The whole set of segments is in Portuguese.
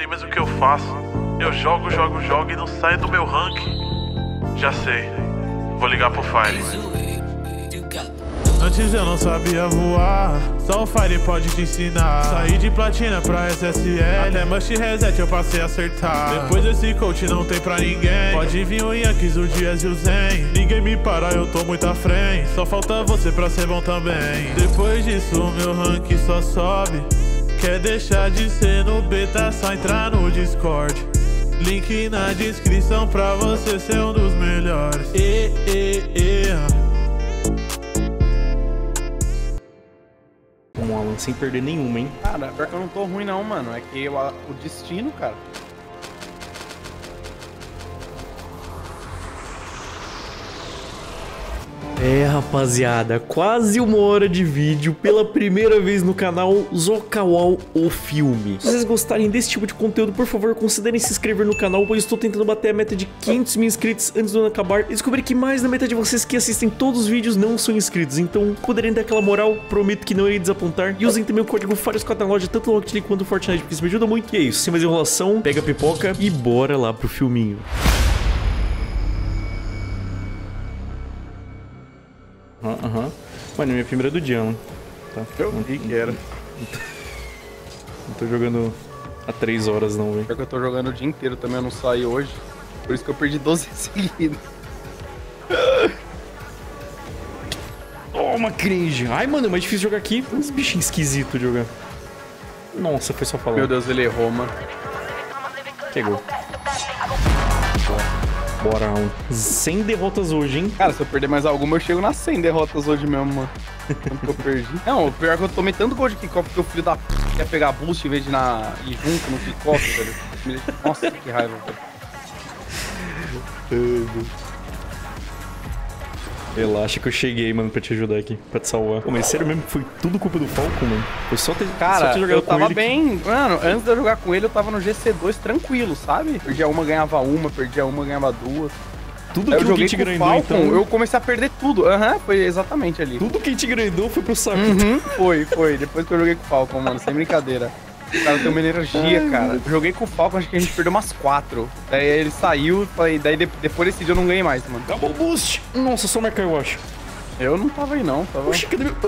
sei mais o que eu faço. Eu jogo, jogo, jogo e não saio do meu ranking. Já sei. Vou ligar pro Fire. Antes eu não sabia voar, só o Fire pode te ensinar. Saí de platina pra SSL, até Must Reset eu passei a acertar. Depois desse coach não tem pra ninguém. Pode vir o Yankees, o Dias e o Zen. Ninguém me para, eu tô muito à frente. Só falta você pra ser bom também. Depois disso, meu rank só sobe. Quer deixar de ser no beta, só entrar no Discord. Link na descrição pra você ser um dos melhores. E, e, e. Um Alan sem perder nenhuma, hein? Cara, pior que eu não tô ruim não, mano. É que eu, o destino, cara. É, rapaziada, quase uma hora de vídeo pela primeira vez no canal Zokawal o Filme. Se vocês gostarem desse tipo de conteúdo, por favor, considerem se inscrever no canal, pois estou tentando bater a meta de 500 mil inscritos antes do ano acabar e descobri que mais da metade de vocês que assistem todos os vídeos não são inscritos, então poderem dar aquela moral, prometo que não irei desapontar. E usem também o código FARES4 na loja, tanto no Rocket quanto no Fortnite, porque isso me ajuda muito. E é isso, sem mais enrolação, pega a pipoca e bora lá pro filminho. Aham, aham. Mano, minha primeira é do dia, mano. Tá. Eu vi que era. Não tô jogando há 3 horas não, velho. Pior que eu tô jogando o dia inteiro também, eu não saí hoje. Por isso que eu perdi 12 seguidos. Toma, cringe. Ai, mano, é mais difícil jogar aqui. Uns bichinhos esquisitos de jogar. Nossa, foi só falar. Meu Deus, ele errou, mano. Pegou. Bora, um. 100 derrotas hoje, hein? Cara, se eu perder mais alguma, eu chego nas 100 derrotas hoje mesmo, mano. Quanto que eu perdi? Não, o pior é que eu tomei tanto gol de kickoff porque o filho da p quer pegar boost em vez de ir na... ir junto no kickoff, velho. Nossa, que raiva, velho. Relaxa que eu cheguei, mano, pra te ajudar aqui, pra te salvar. Pô, mas sério mesmo, foi tudo culpa do Falcon, mano? Foi só ter, só Cara, ter jogado eu com tava ele que- bem. Mano, antes de eu jogar com ele, eu tava no GC2 tranquilo, sabe? Perdia uma, ganhava uma, perdia uma, ganhava duas. Tudo que com o grindou, Falcon, então... eu comecei a perder tudo. Aham, foi exatamente ali. Tudo que a gente grindou foi pro saco. Uhum, foi, foi. Depois que eu joguei com o Falcon, mano, sem brincadeira. O cara tem uma energia, cara. Eu joguei com o Falcon, acho que a gente perdeu umas quatro. Daí ele saiu, falei, daí de- depois desse dia eu não ganhei mais, mano. Acabou o boost. Nossa, só marcar, eu acho. Eu não tava aí não, tava. Oxi, cadê meu...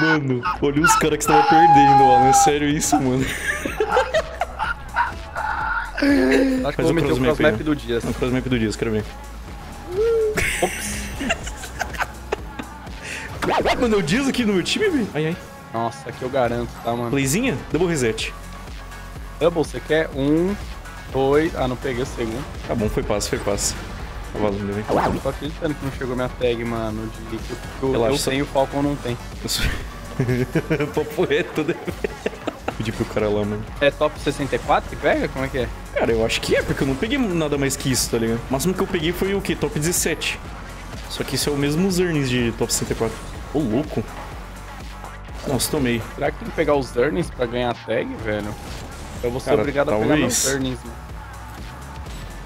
mano, olha os caras que você tava perdendo, Alan. É sério isso, mano. Acho que eu Faz vou o meter o crossmap crossmap do dia. No próximo map do dia, quero ver. Mano, eu diz aqui no meu time, velho. Ai, ai. Nossa, aqui eu garanto, tá, mano? Playzinha? Double reset. Double, você quer? Um, dois. Ah, não peguei o segundo. Tá bom, foi passe, foi passe. Tá valendo, velho. Eu tô acreditando que não chegou minha tag, mano. De que eu, Relaxa, eu só- tenho e o Falcon não tem. Eu sou- Papo reto, né? Pedi pro cara lá, mano. É top 64 que pega? Como é que é? Cara, eu acho que é, porque eu não peguei nada mais que isso, tá ligado? O máximo que eu peguei foi o quê? Top 17. Só que isso é o mesmo Zernis de top 64. Ô, louco. Nossa, tomei. Será que tem que pegar os earnings pra ganhar a tag, velho? Eu vou ser Cara, obrigado a pegar talvez. meus earnings.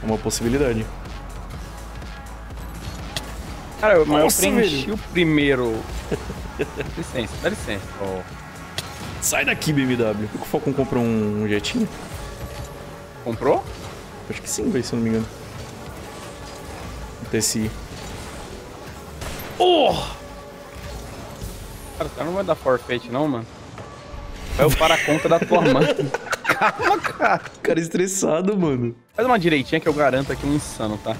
É uma possibilidade. Cara, eu, mas eu preenchi velho. o primeiro. dá licença, dá licença. ó. Sai daqui, BMW. O Falcon comprou um jetinho? Comprou? Acho que sim, velho, se eu não me engano. TSI. Oh! Cara, você não vai dar forfeit, não, mano? Vai eu para a conta da tua mãe. Calma, cara. Cara estressado, mano. Faz uma direitinha que eu garanto aqui um insano, tá?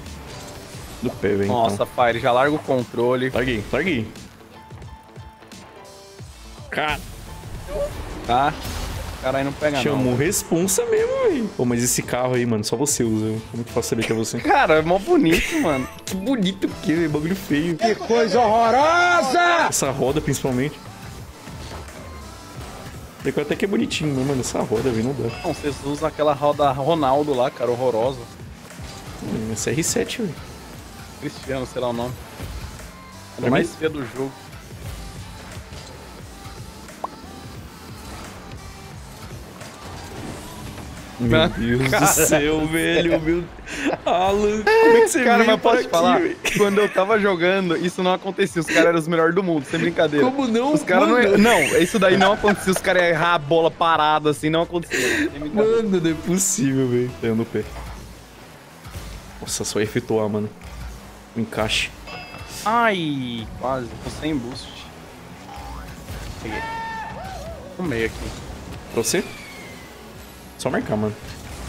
Do pé, velho. Nossa, Fire, já larga o controle. Então. Larguei, larguei. Cara, Tá? Caralho, não pega chamou não. responsa mesmo, velho. Pô, mas esse carro aí, mano, só você usa. É muito fácil saber que é você. Cara, é mó bonito, mano. que bonito que é, bagulho feio. Que coisa horrorosa! Essa roda, principalmente. Até que é bonitinho, mas, mano, essa roda, velho, não dá. Não, vocês usam aquela roda Ronaldo lá, cara, horrorosa. Hum, Essa é R7, velho. Cristiano, sei lá o nome. Pra É mais feia do jogo. Meu Ah, Deus cara. do céu, velho. Meu... Alan, como é que você Cara, mas posso te falar? Quando eu tava jogando, isso não acontecia. Os caras eram os melhores do mundo, sem brincadeira. Como não? Os caras não, Mano. não, isso daí não acontecia. Os caras errar a bola parada assim, não acontecia. Mano, não é possível, velho. Deu no pé. Nossa, só efetuar, mano. O encaixe. Ai, quase. Tô sem boost. Peguei. Tomei aqui. Pra você? Só marcar, mano.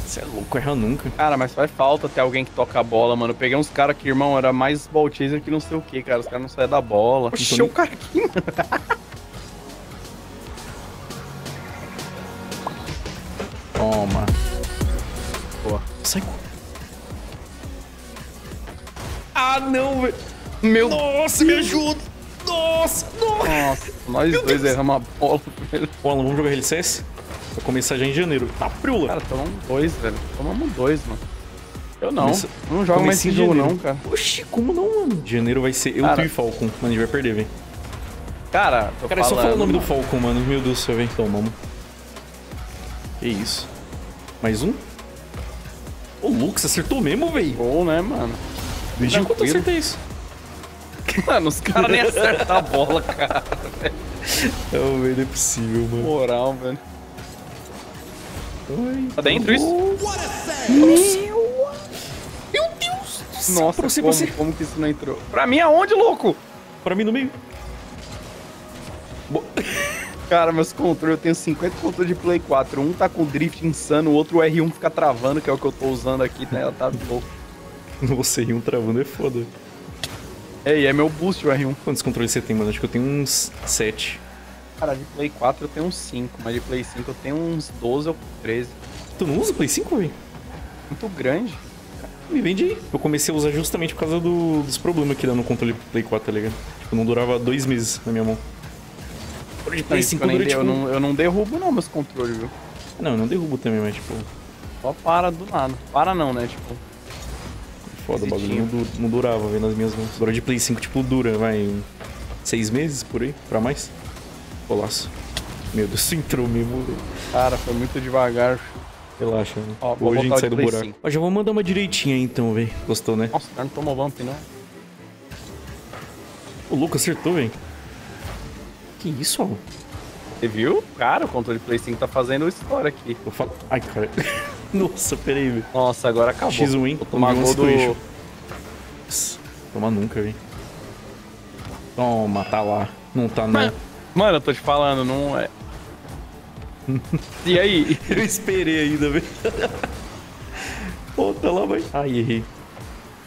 Você é louco, erra nunca. Cara, mas faz falta ter alguém que toca a bola, mano. Eu peguei uns caras que, irmão, era mais ball chaser que não sei o que, cara. Os caras não saem da bola. Oxi, Então- o cara aqui, mano. Toma. Boa. Sai. Ah, não, velho. Meu Nossa, me ajuda. Nossa, nossa. Nossa, nós dois erramos a bola. velho. Alan, vamos jogar RL7? Vai começar já em janeiro. Tá, prula. Cara, tomamos dois, velho. Tomamos dois, mano. Eu não. Começa- Eu não jogo mais esse jogo, não, cara. Oxi, como não, mano? Janeiro vai ser eu, Cara. tu e Falcon. Mano, a gente vai perder, velho. Cara, tô Cara, é só falando, falar o nome do. Falcon, mano. Meu Deus do céu, velho. Tomamos. Que isso. Mais um? Ô, Lucas, acertou mesmo, velho. Gol, né, mano? Desde quando eu acertei isso? Mano, os caras nem acertam a bola, cara. Não, velho, não é possível, mano. Moral, velho. Ai, Tá dentro isso? Meu Deus do céu. Nossa, como, você. como que isso não entrou? Pra mim, aonde, louco? Pra mim no meio. Bo- Cara, meus controles, eu tenho 50 controles de Play 4. Um tá com drift insano, o outro o R1 fica travando, que é o que eu tô usando aqui, né? Ela tá louco. E um travando é foda. Ei, é meu boost o R1. Quantos controles você tem, mano? Acho que eu tenho uns 7. Cara, de Play 4 eu tenho uns 5, mas de Play 5 eu tenho uns 12 ou 13. Tu não usa o Play 5, velho? Muito grande. Me vende aí. Eu comecei a usar justamente por causa do- dos problemas que dá no controle Play 4, tá ligado? Tipo, não durava dois meses na minha mão. De Play isso 5 que eu, dura, tipo... eu, não, eu não derrubo não meus controles, viu? Não, eu não derrubo também, mas tipo... Só para do nada. Para não, né? Tipo, Foda, o bagulho não, não durava, velho, nas minhas mãos. Agora de Play 5, tipo, dura, vai... Seis meses, por aí, pra mais. Golaço. Meu Deus, entrou mesmo, velho. cara, foi muito devagar. Relaxa, né? Ó, Hoje a gente sai do buraco. 5. Ó, já vou mandar uma direitinha aí, então, velho. Gostou, né? Nossa, o cara não tomou vamp, não. O Lucas acertou, velho. Que isso, ó? Você viu? Cara, o controle Play 5 tá fazendo história aqui. Eu falo... Ai, cara. Nossa, peraí, velho. Nossa, agora acabou. X1, hein? Vou tomar gol do... Pss, Toma nunca, velho. Toma, tá lá. Não tá, não. Mano, eu tô te falando, não é... E aí? Eu esperei ainda, velho. Pô, tá lá, vai. Ai, errei.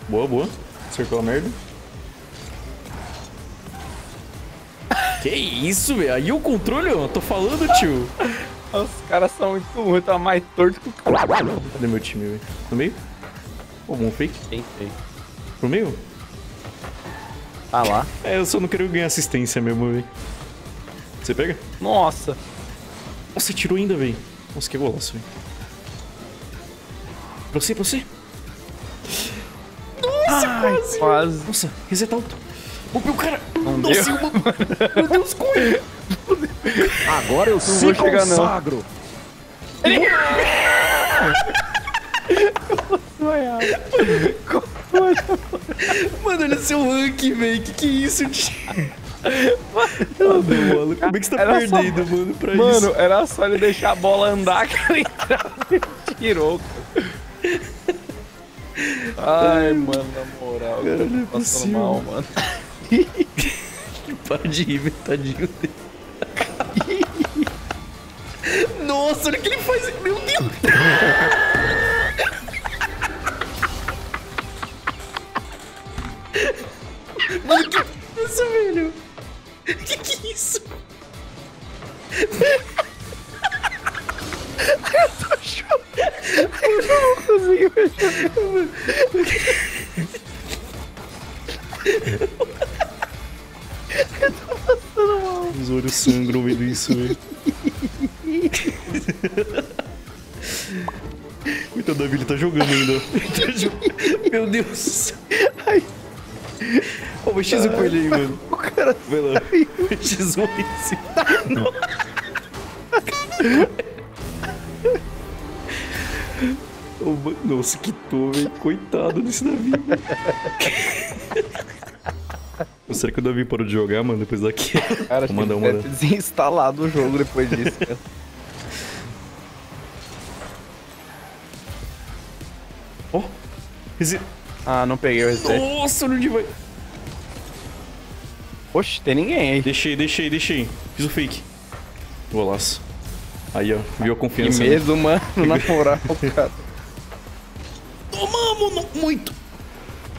Boa, boa. Acertou a merda. Que isso, velho? Aí o controle, ó. Tô falando, tio. Os caras são muito ruins, tá mais torto que o cara. Cadê meu time, velho? No meio? Pô, bom fake. Quem fez? Pro meio? Tá lá. É, eu só não quero ganhar assistência mesmo, velho. Você pega? Nossa. Nossa, tirou ainda, velho. Nossa, que golaço, velho. Pra você, pra você. Ai, quase. Nossa, reseta alto. O cara. Não Nossa, deu. eu- meu Deus, corre. Agora eu Não vou chegar, não. consagro. Mano, olha seu rank, velho. Que que é isso, tio? Não, mano. Como é que você tá Era só- perdendo, mano, pra Mano, isso? era só ele deixar a bola andar que ele entrava e tirou. cara. Ai, mano, na moral. Cara, eu é tô passando possível. mal, mano. Para de rir. Tadinho dele. Nossa, olha o que ele faz. Meu Deus. Mano, que isso, velho? Que que é isso? Os olhos sangram vendo isso, velho. Coitado da ele tá jogando ainda. Meu Deus. Ai. Ó, vai X1 com ele aí, mano. Cara. Vai X1 esse. Ô, mano, nossa, que tô, velho. Coitado desse Davi. Será que o Davi parou de jogar, mano, depois daqui? Cara, acho que Manda, deve desinstalado o jogo depois disso, cara. Esse... Ah, não peguei o reset. Nossa, onde vai? Oxe, tem ninguém aí. Deixei, deixei, deixei. Fiz o fake. Golaço. Aí, ó. Viu a Que confiança. né? medo, mano, na moral, cara. Tomamos no- muito.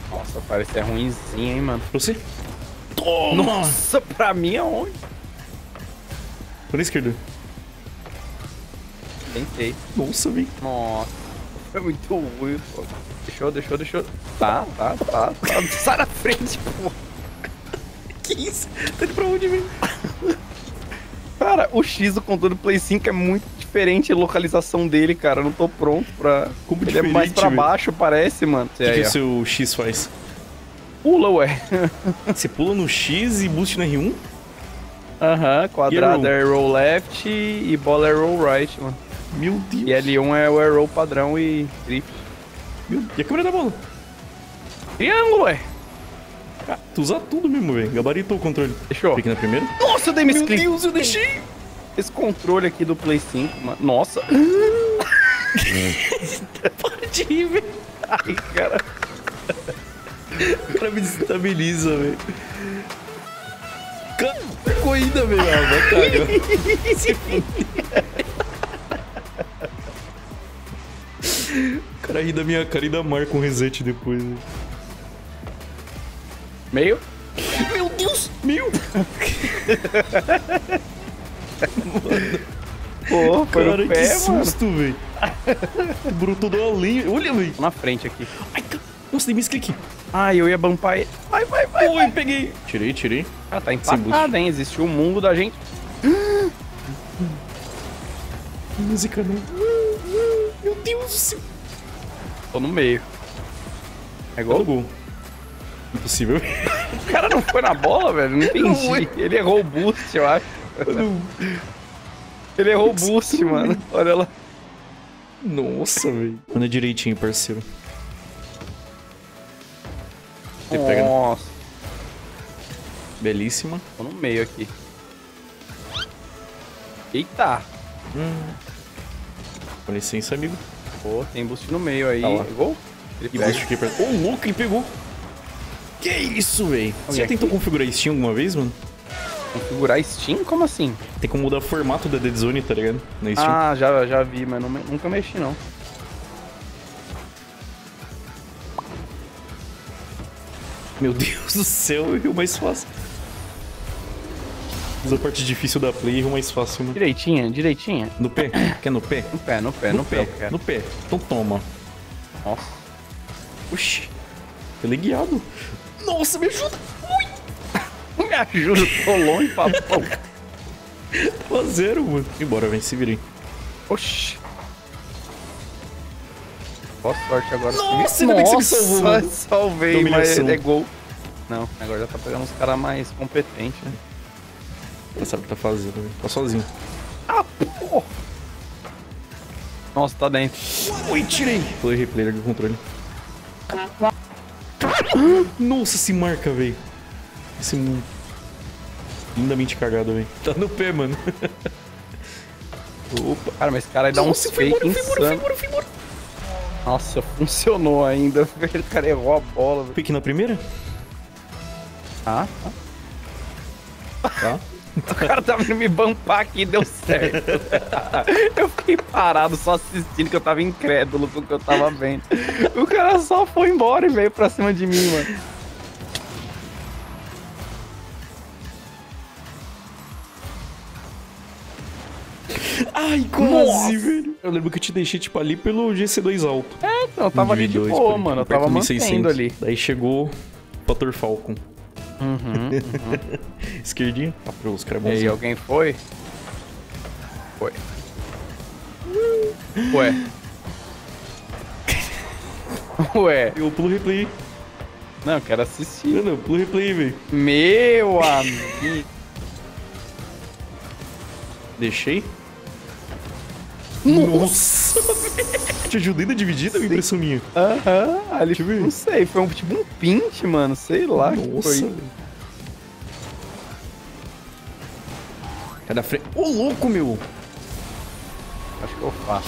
Nossa, parece é ruimzinho, hein, mano. Pra você? Toma! Nossa, pra mim é onde? Pra esquerda. Tentei. Nossa, velho. Nossa, foi muito ruim, pô. Deixou, deixou, deixou. Tá, tá, tá, tá. Sai da frente, pô. Que isso? Tá indo pra onde, velho? Cara, o X do controle do Play 5 é muito diferente a localização dele, cara. Eu não tô pronto pra. Como Ele é mais pra velho? baixo, parece, mano. O que, que o seu X faz? Pula, ué. Você pula no X e boost no R1? Aham, quadrado E é arrow left e bola é arrow right, mano. Meu Deus. E L1 é o arrow padrão e drift. Meu... E a câmera da bola? Triângulo, ué. Ah, tu usa tudo mesmo, velho. Gabaritou o controle. Fechou. Clique na primeira. Nossa, eu dei Meu. Deus, eu deixei. Esse controle aqui do Play 5, mano. Nossa. Para de rir, velho. Ai, cara. O cara me desestabiliza, velho. Cara, corrida, velho. Ah, vai cagar. Se. O cara ri da minha cara e da marca um reset depois, velho. Meio? Meu Deus! Meu! Pô, foi Cara, no pé, que susto, velho. Brotou do além. Olha, velho. Tô na frente aqui. Ai, ca- Nossa, dei misclick. Ai, eu ia bumpar ele. Vai, vai, vai. Oi, peguei. Tirei, tirei. Ah, tá empatado, hein? Existiu um mundo da gente. Música não. Meu Deus do céu. Tô no meio. É Gol gol? gol. Impossível. O cara não foi na bola, velho? Não entendi. Ele errou o boost, eu acho. Ele errou o boost, mano. Olha lá. Nossa, velho. Anda direitinho, parceiro. Você pega, né? Nossa. Belíssima. Tô no meio aqui. Eita. Com licença, amigo. Pô, tem boost no meio aí. Tá. Pegou? Ele E pega. boost aqui. Ô, louco, ele pegou. Que isso, velho? Você já tentou configurar Steam alguma vez, mano? Configurar Steam? Como assim? Tem como mudar o formato da Dead Zone, tá ligado? Na Steam. Ah, já, já vi, mas não nunca mexi, não. Meu Deus do céu, é o mais fácil. Fiz a parte difícil da play e o mais fácil, mano. Direitinha, direitinha. No pé? Quer no pé? No pé, no pé, no, pé. eu quero. No pé. Então toma. Nossa. Oxi. Ele é guiado. Nossa, me ajuda. Me ajuda, tô longe, papão. Tava zero, mano. Embora, vem, se virem. Oxi. Boa sorte agora. Nossa, ainda bem que você me salvou, mano. salvei, mas é gol. Não, agora já tá pegando uns caras mais competentes, né? Ela sabe o que tá fazendo, velho. Tá sozinho. Ah, pô! Nossa, tá dentro. Ui, tirei. Foi replay do controle. Nossa, se marca, velho. Esse lindamente cagado, velho. Tá no pé, mano. Opa, cara, mas esse cara aí dá Nossa, foi fake embora, foi embora, foi insano. embora, foi embora. Nossa, funcionou ainda, velho. O cara errou a bola, velho. Pique na primeira? Ah, Tá. O cara tava vindo me bampar aqui e deu certo. eu fiquei parado só assistindo que eu tava incrédulo com o que eu tava vendo. O cara só foi embora e veio pra cima de mim, mano. Ai, quase, velho. Eu lembro que eu te deixei, tipo, ali pelo GC2 alto. Então, eu tava ali de boa, mano. Eu tava do mantendo 1600. ali. Daí chegou o Fator Falcon. Uhum. Esquerdinho. Tá pros caras E aí, alguém foi? Foi. Ué. Ué. Eu pulo replay. Não, eu quero assistir. Não, não, pulo replay, velho. Meu amigo. Deixei. Nossa! Te ajudei na dividida, uma impressão minha. Aham, ali, ver. não sei, foi um, tipo um pint, mano, sei lá que Nossa. foi. velho. Sai da frente. Ô, louco, meu! Acho que eu faço.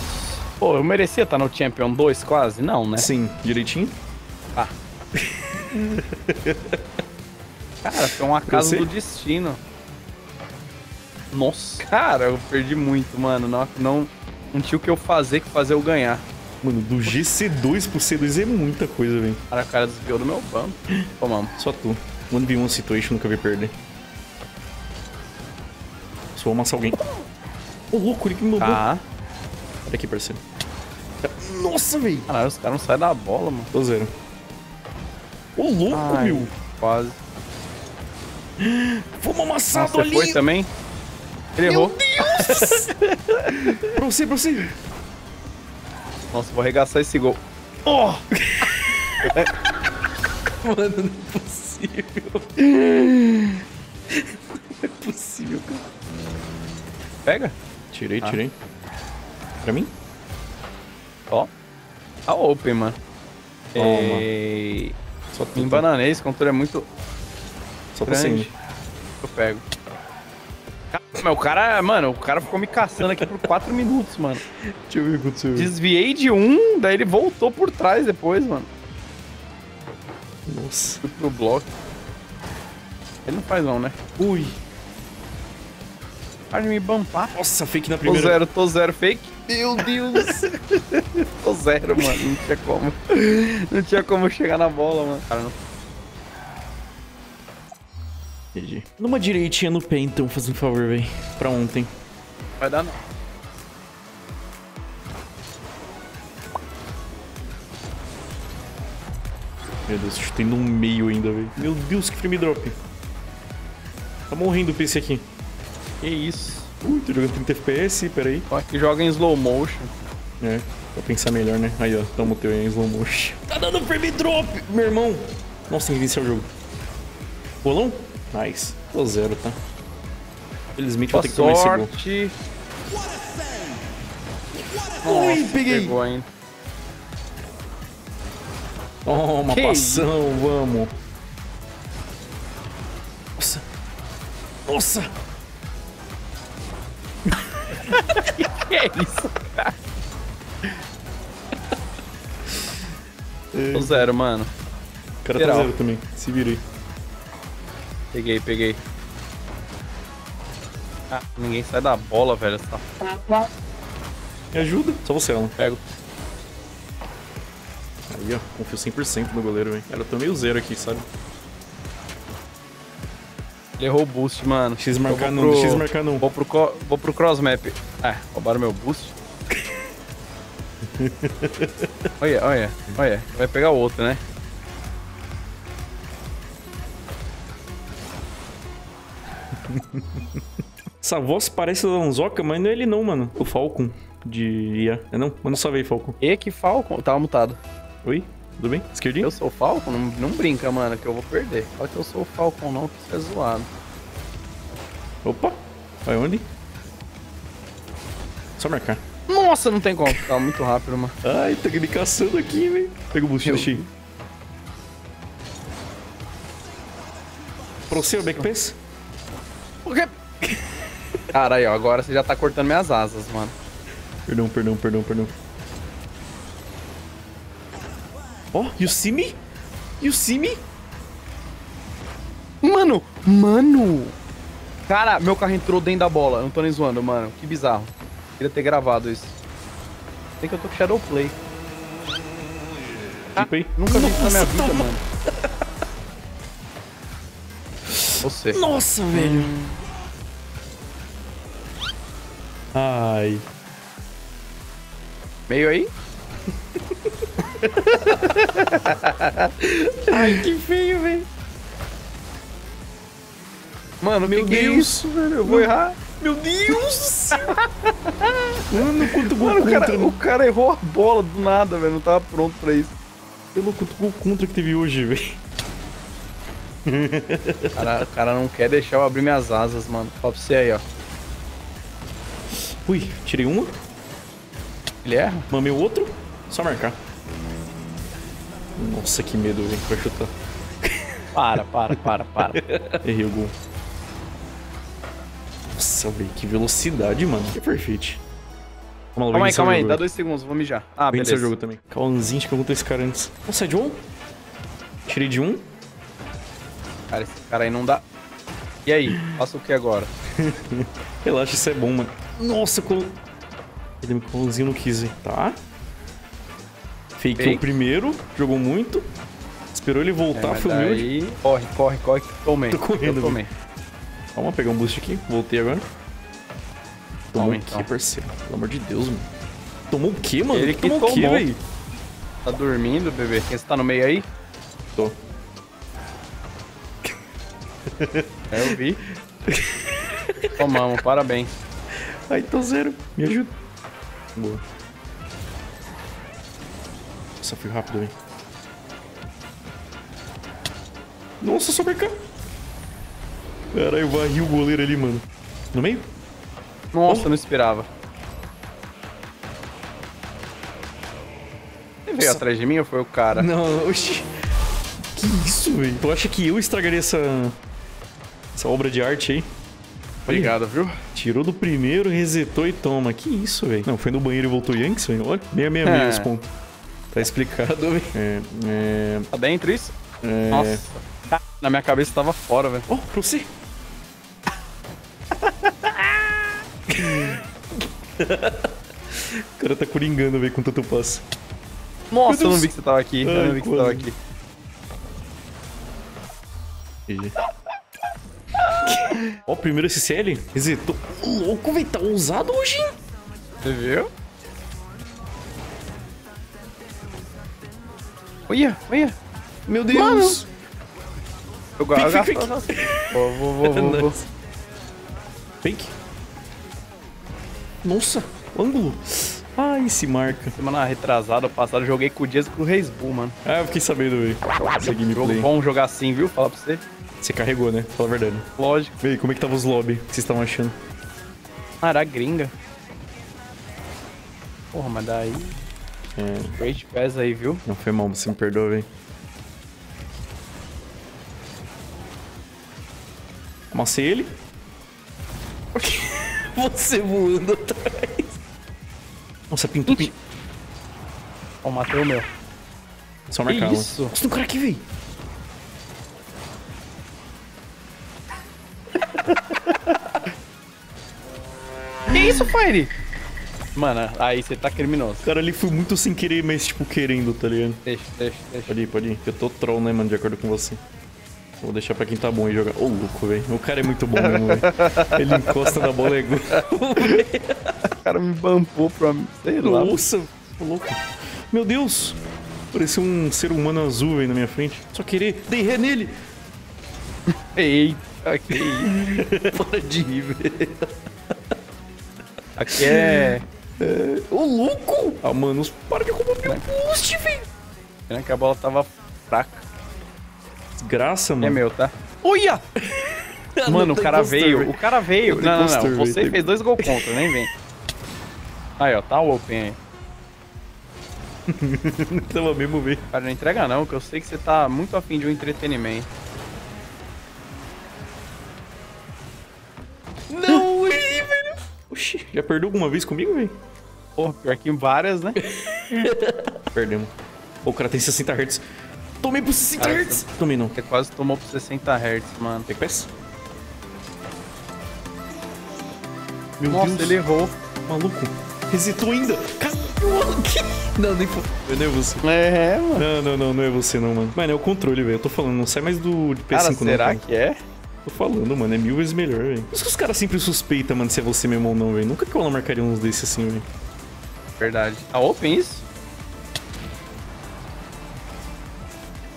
Pô, eu merecia estar no Champion 2 quase? Não, né? Sim, direitinho. Cara, foi uma casa sei. do destino. Nossa, cara, eu perdi muito, mano. Não, não, não tinha o que eu fazer que fazer eu ganhar. Mano, do GC2 pro C2 é muita coisa, velho. Cara, o cara desviou do meu bump. Tomamos. Só tu. 1v1 situation, nunca vi perder. Só vou amassar alguém. Ô, louco, ele que me mandou. Ah, Olha aqui, parceiro. Nossa, velho. caralho, os caras não saem da bola, mano. Tô zero. Ô, louco, Ai, meu. Quase. Vamos amassar Nossa, você foi também? Ele errou. Pra você, pra você. Nossa, vou arregaçar esse gol. Oh! Mano, não é possível. Não é possível, cara. Pega. Tirei, Ah. tirei. Pra mim? Ó. A open, mano. Toma. Ei. Só tu. Me embananei, esse controle é muito Só pra. Eu pego. Mas o cara, mano, o cara ficou me caçando aqui por 4 minutos, mano. Deixa eu ver o que aconteceu. Desviei de um, daí ele voltou por trás depois, mano. Nossa. Fui pro bloco. Ele não faz não, né? Ui. Para de me bumpar. Nossa, fake na Tô primeira. zero, tô zero fake. Meu Deus. Tô zero, mano. Não tinha como. Não tinha como chegar na bola, mano. Cara, não. GG. Numa direitinha no pé, então, faz um favor, velho. Pra ontem. Vai dar não. Meu Deus, chutei no meio ainda, velho. Meu Deus, que frame drop. Tá morrendo o PC aqui. Que isso. Ui, tô jogando 30 FPS, peraí. Só que joga em slow motion. É, pra pensar melhor, né? Aí, ó, tamo teu aí em slow motion. Tá dando frame drop, meu irmão. Nossa, tem que vencer o jogo. Bolão? Nice. Tô zero, tá? Felizmente vou Boa ter que tomar esse gol. sorte. Ui, peguei. Pegou ainda. Toma, Que passão, vamos. Nossa. Nossa. Que é isso, cara? Tô zero, mano. O cara tá Geral. zero também. Se virei. Peguei, peguei. Ah, ninguém sai da bola, velho. Essa... Me ajuda. Só você, Alan. Pego. Aí, ó. Confio 100% no goleiro, velho. Cara, eu tô meio zero aqui, sabe? Ele errou o boost, mano. X marcar vou pro- X marcar não. Vou pro, co- vou pro cross map. Ah, roubaram meu boost. olha, olha, olha. Vai pegar o outro, né? Essa voz parece o Lanzoca, mas não é ele não, mano. O Falcon de IA. É não? Manda só aí, Falcon. E que Falcon. Tava mutado. Oi? Tudo bem? Esquerdinho? Eu sou o Falcon? Não, não brinca, mano, que eu vou perder. Fala que eu sou o Falcon, não, que isso é zoado. Opa! Vai onde? Só marcar. Nossa, não tem como. Tava muito rápido, mano. Ai, tá me caçando aqui, velho. Pega o boost, deixei. Pra você, o backpass? Quê? Caralho, ó, agora você já tá cortando minhas asas, mano. Perdão, perdão, perdão, perdão. Ó, oh, you see me? You see me? Mano, mano! Cara, meu carro entrou dentro da bola. Eu não tô nem zoando, mano. Que bizarro. Queria ter gravado isso. Tem que eu tô com Shadow Play. Tipo aí. Nunca vi isso na minha vida, mano. Você. Nossa, velho. Ai. Meio aí? Ai, que feio, velho. Mano, Meu que que é Deus. isso, velho? Eu vou errar. Meu Deus do céu. Mano, quanto gol Mano, o contra. cara, o cara errou a bola do nada, velho. Não tava pronto pra isso. Pelo quanto gol contra que teve hoje, velho. O cara, o cara não quer deixar eu abrir minhas asas, mano. Fala pra você aí, ó. Ui, tirei uma. Ele erra? Mamei o outro, só marcar. Nossa, que medo, velho, que vai chutar. Para, para, para, para. Errei o gol. Nossa, velho, que velocidade, mano. Que perfeito. Vamos lá, calma aí, calma aí, dá dois segundos, vou mijar. Ah, vem beleza. seu jogo também. Cauãzinho, que perguntou esse cara antes. Não, sai de um. Tirei de um. Cara, esse cara aí não dá. E aí, faça o que agora? Relaxa, isso é bom, mano. Nossa, col... Ele me colozinho não quis, hein? Tá. Fake o primeiro, jogou muito. Esperou ele voltar, é, foi daí... Corre, corre, corre. Tomei. Tô correndo, tomei. Vamos pegar um boost aqui. Voltei agora. Tomou Toma, o então. quê, parceiro? Pelo amor de Deus, mano. Tomou o quê, mano? Ele que tomou, o quê, velho? Tá dormindo, bebê? Quem você tá no meio aí? Tô. É, eu vi. Tomamos, parabéns. Ai, tô zero. Me ajuda. Boa. Nossa, fui rápido, hein. Nossa, cá. Caralho, varri o goleiro ali, mano. No meio? Nossa, oh. não esperava. Você veio atrás de mim ou foi o cara? Não, oxi. Que isso, velho? Tu acha que eu estragaria essa... Essa obra de arte aí? Obrigado, viu? Tirou do primeiro, resetou e toma. Que isso, velho? Não, foi no banheiro e voltou Yankees, velho. Olha, 666 é. os pontos. Tá explicado, velho. É, é... Tá dentro isso? É... Nossa. Na minha cabeça tava fora, velho. Oh, pra você. o cara tá coringando, velho, com tanto passo. Nossa, eu não vi que você tava aqui. Ai, eu não vi que você tava aqui. Ó, o primeiro SCL. Resetou. Louco, velho, tá ousado hoje, hein? Você viu? Olha, olha. Meu Deus. Mano. Eu gosto. Vou, vou, vou, vou. vou. Fake. Nossa, ângulo. Ai, se marca. Semana retrasada, passada, joguei com o Dias pro Reis Bull, mano. Ah, eu fiquei sabendo, velho. Jogo jogar assim, viu? Fala pra você. Você carregou, né? Fala a verdade. Lógico. Vê, como é que tava os lobby? O que vocês estavam achando? Ah, era gringa. Porra, mas daí... É. Great Pass aí, viu? Não foi mal, você me perdoa, velho. Amassei ele. Você voando atrás. Nossa, pintou, pintou. Ó, oh, matei o meu. Só marcar Isso. Nossa, tem um cara aqui, velho. Isso, Fire? Mano, aí você tá criminoso. Cara, ali foi muito sem querer, mas tipo, querendo, tá ligado? Deixa, deixa, deixa. Pode ir, pode ir. Eu tô troll, né, mano, de acordo com você. Vou deixar pra quem tá bom e jogar. Ô, oh, louco, velho. O cara é muito bom mesmo, velho. Ele encosta na bola e é gol. o cara me bampou pra mim. Sei lá. Nossa, louco. Meu Deus. Parecia um ser humano azul, velho, na minha frente. Só querer. Dei ré nele. Eita, que isso. Para de rir, velho. Aqui é... é... Ô, louco! Ah, mano, para de roubar meu boost, velho. Pena que a bola tava fraca. Desgraça, mano. É meu, tá? Olha! mano, o cara veio. O cara veio. Não, não, não. Você fez dois gols contra, nem vem. Aí, ó, tá o open aí. Tava mesmo ver. Cara, não entrega não, que eu sei que você tá muito afim de um entretenimento. Não. Oxi, já perdeu alguma vez comigo, velho? Porra, pior que várias, né? Perdemos. O cara tem 60 Hz. Tomei pro 60 Hz. Tomei não. Você quase tomou pro 60 Hz, mano. Tem que peça? Meu Nossa, Deus. ele errou. Maluco. Resetou ainda. Caralho, Não, nem foi. Não é você. É, mano. Não, não, não, não é você não, mano. Mano, é o controle, velho. Eu tô falando, não sai mais do de P5 cara, não. Será cara. que é? Tô falando, mano. É mil vezes melhor, velho. Por isso que os caras sempre suspeitam, mano, se é você mesmo ou não, velho. Nunca que eu marcaria uns desses assim, velho. Verdade. Tá open isso?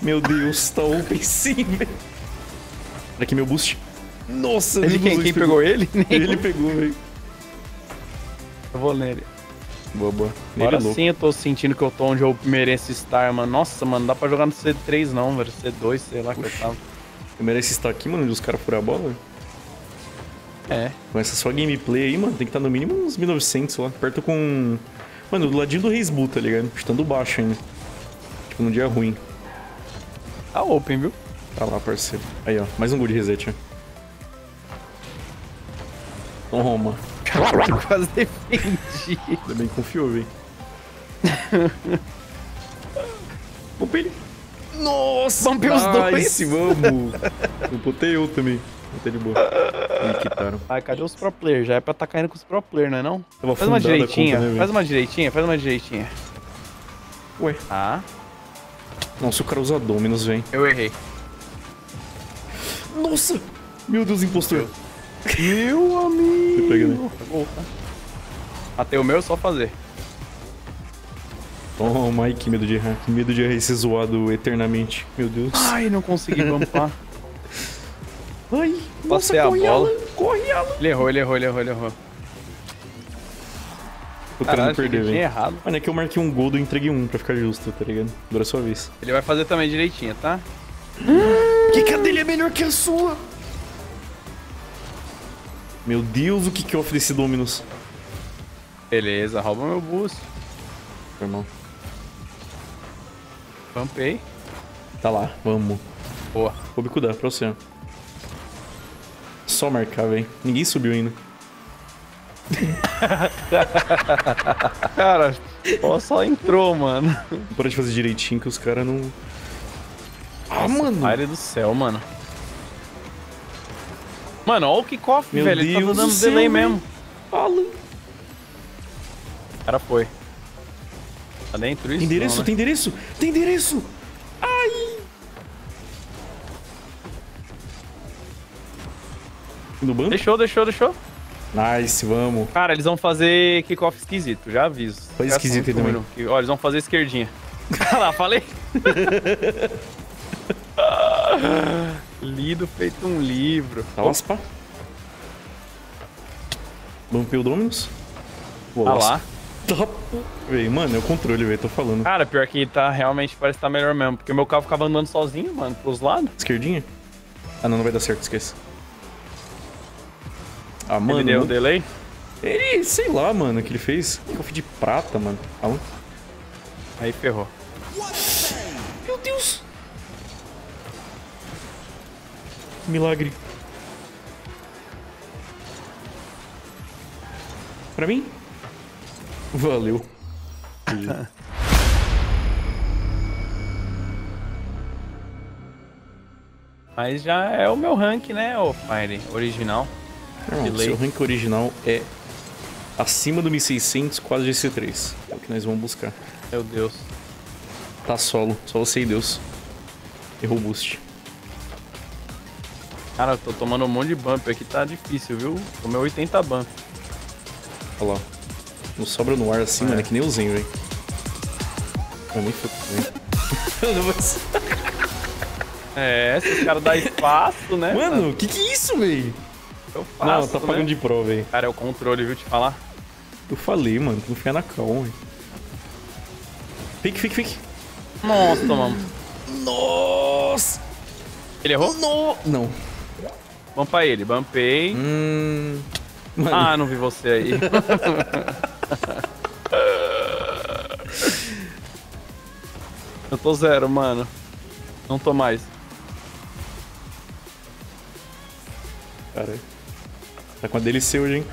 Meu Deus, tá open sim, velho. Olha aqui meu boost. Nossa, ele quem, quem pegou, ele? Ele pegou, velho. Eu vou nele. Boa, boa. Agora Nele é sim eu tô sentindo que eu tô onde eu mereço estar, mano. Nossa, mano, não dá pra jogar no C3 não, velho. C2, sei lá que eu tava. Eu mereço estar aqui, mano, onde os caras furam a bola, velho. É. Com essa sua gameplay aí, mano, tem que estar no mínimo uns 1900 lá. Perto com Mano, do ladinho do Reis Bull, tá ligado? Chutando baixo ainda. Tipo, num dia ruim. Tá open, viu? Tá lá, parceiro. Aí, ó. Mais um gol de reset, ó. Toma. Quase defendi. Ainda bem que confiou, velho. Bumpei ele. Nossa! Bumpei os dois. Nice, vamos! Eu botei eu também. Botei de boa. Me quitaram. Ai, cadê os pro player? Já é pra tá caindo com os pro player, não é não? Faz uma direitinha, conta, né, velho? faz uma direitinha, faz uma direitinha. Ué. Tá. Nossa, o cara usa Dominus, vem. Eu errei. Nossa! Meu Deus, impostor. Meu amigo. Você pega, né? Matei o meu, é só fazer. Toma, ai, que medo de errar. Que medo de errar esse zoado eternamente. Meu Deus. Ai, não consegui bumpar. Ai, nossa, Passei a corre, bola. Alan. Corre, Alan. ele errou, ele errou, ele errou, ele errou. Tô Caralho, querendo perder, velho. errado. Mano, é que eu marquei um gol, eu entreguei um pra ficar justo, tá ligado? Agora é a sua vez. Ele vai fazer também direitinho, tá? Que que a dele é melhor que a sua? Meu Deus, o que que off desse Dominus? Beleza, rouba meu boost. Irmão. Bumpei. Tá lá, vamos. Boa. Vou bicudar pra você. Só marcar, velho. Ninguém subiu ainda. Cara, ó, só entrou, mano. Bora de fazer direitinho que os caras não. Ah, mano! Pai do céu, mano. Mano, olha o kickoff, velho. Ele tá Deus dando do céu, delay mesmo. Alan. O cara foi. Tá dentro isso? Tem endereço, Não, né? tem endereço! Tem endereço! Ai! No banco? Deixou, deixou, deixou. Nice, vamos. Cara, eles vão fazer kickoff esquisito, já aviso. Já esquisito aí também. Que- Ó, eles vão fazer esquerdinha. Olha lá, falei. Lido feito um livro. Tá laspa. Bumpei o Dominus. Ah lá. Tá, pô. Véi, mano, é o controle, velho, tô falando. Cara, pior que tá realmente parece que tá melhor mesmo. Porque meu carro ficava andando sozinho, mano, pros lados. Esquerdinha? Ah, não, não vai dar certo, esquece. Ah, mano. Ele deu o delay. Ele, sei lá, mano, o que ele fez. Kickoff de prata, mano. Alan. Aí ferrou. Meu Deus! Milagre. Pra mim? Valeu. Mas já é o meu rank, né, ô Fire? Original. Delay. seu rank original é acima do 1600, quase GC3. É o que nós vamos buscar. Meu Deus. Tá solo, só você e Deus. Errou o boost. Cara, eu tô tomando um monte de bump aqui, tá difícil, viu? Tomei 80 bump. Olha lá. Não sobra no ar assim, É. mano, é que nem o Zen, velho. Eu nem fui. É, se os caras dão espaço, né? Mano, que que é isso, velho? eu faço, Não, tá né? pagando de prova, velho. Cara, é o controle, viu, te falar? Eu falei, mano, que não fica na calma, velho. Fique, fique, fique. Nossa, tomamos. Nossa! Ele errou? No... Não. Bumpa ele, bumpei. Hum... Mano, Ah, não vi você aí. eu tô zero, mano. Não tô mais. cara. Tá com a DLC hoje, hein?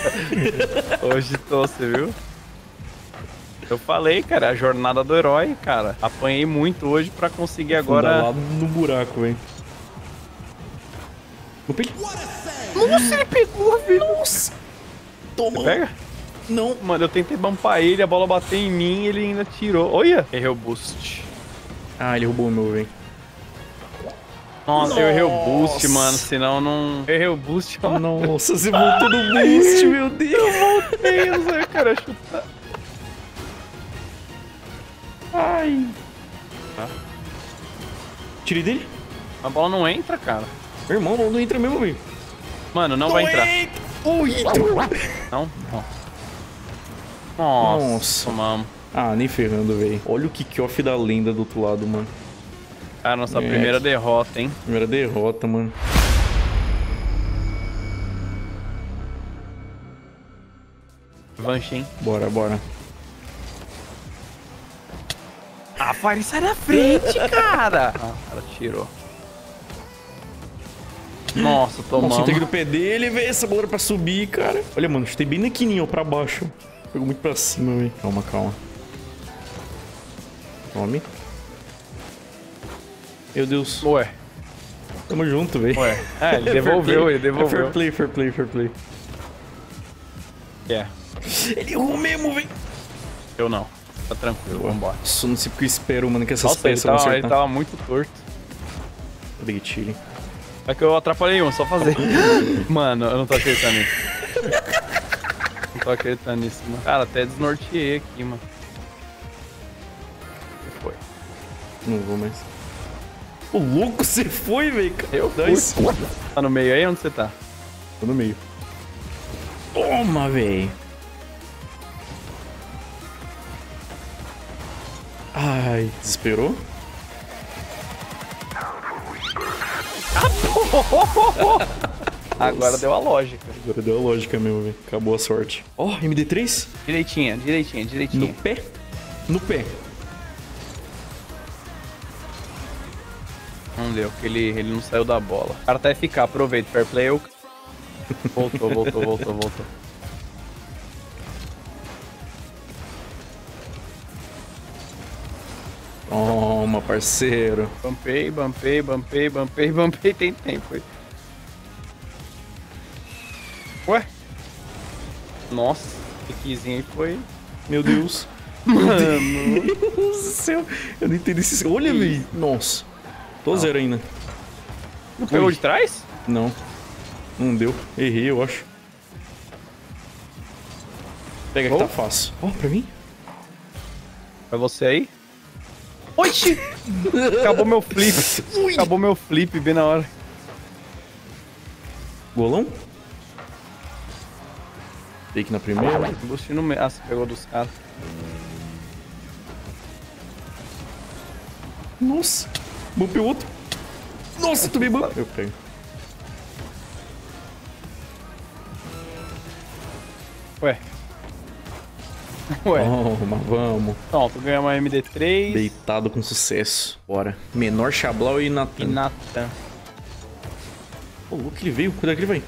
Hoje tô, você viu? Eu falei, cara, a jornada do herói, cara. Apanhei muito hoje pra conseguir Agora... agora. lá no buraco, ele- Nossa, ele pegou, velho. Nossa! Toma! Pega? Não! Mano, eu tentei bumpar ele, a bola bateu em mim e ele ainda tirou. Olha! Errei o boost. Ah, ele roubou o meu, velho. Nossa, eu errei o boost, Nossa. mano. Senão não. Eu errei o boost, ó. Nossa, você voltou no boost, meu Deus! Eu não sei, cara, chutar. Ai! Tirei dele? A bola não entra, cara. Meu irmão, não entra mesmo, velho. Mano, não vai entrar. Ui! Não? Não. Nossa, Nossa. tomamos. Ah, nem ferrando, velho. Olha o kick-off da lenda do outro lado, mano. Cara, nossa É. primeira derrota, hein? Primeira derrota, mano. Vanche, hein? Bora, bora. Ah, Fire, sai da frente, cara. Ah, o cara tirou. Nossa, tomamos. Nossa, eu tenho no pé dele, velho. Essa bola pra subir, cara. Olha, mano, chutei bem na quininha, ó, pra baixo. Pegou muito pra cima, velho. Calma, calma. Tome. Meu Deus. Ué, Tamo junto, velho. ué. É, ele devolveu, ele É fair devolveu. play, fair play, fair play. É, Ele errou mesmo, velho. eu não. Tá tranquilo, vambora. Nossa, não sei porque eu espero, mano, que essas Nossa, ele peças vão tava, ele tava muito torto. Big Chile. É que eu atrapalhei um, só fazer. mano, eu não tô acreditando nisso. Tô acreditando nisso, mano. Cara, até desnorteei aqui, mano. Foi? Não vou mais. Ô, louco, você foi, velho. Eu Dá fui. Tá no meio aí? Onde você tá? Tô no meio. Toma, velho. Ai, desesperou? Agora deu a lógica. Agora deu a lógica mesmo, velho. Acabou a sorte. Ó, MD3? Direitinha, direitinha, No direitinha. pé? No pé. Não deu, porque ele, ele não saiu da bola. O cara tá FK, aproveita. Fair play, eu... Voltou, voltou, voltou, voltou. Toma, parceiro. Bumpei, bumpei, bumpei, bumpei, bumpei, tem tempo Nossa, kizinho aí foi... Meu Deus. Mano... Meu Deus do céu. Eu não entendi esse... Olha, velho. Nossa. Tô zero ainda. Não pegou de trás? Não. Não deu. Errei, eu acho. Pega que Oh. tá fácil. Ó, pra mim? Vai você aí? Oxi! Acabou meu flip. Acabou meu flip bem na hora. Golão? Take na primeira. Boost no meio. Ah, você pegou dos caras. Nossa. Bumpei outro. Nossa, tomei bump. Eu pego. Ué. Ué. Toma, vamos. Pronto, ganhamos uma MD3 Deitado com sucesso. Bora. Menor Xablau e e Natan. Natan. Ô, louco, ele veio. Cuidado que ele vai.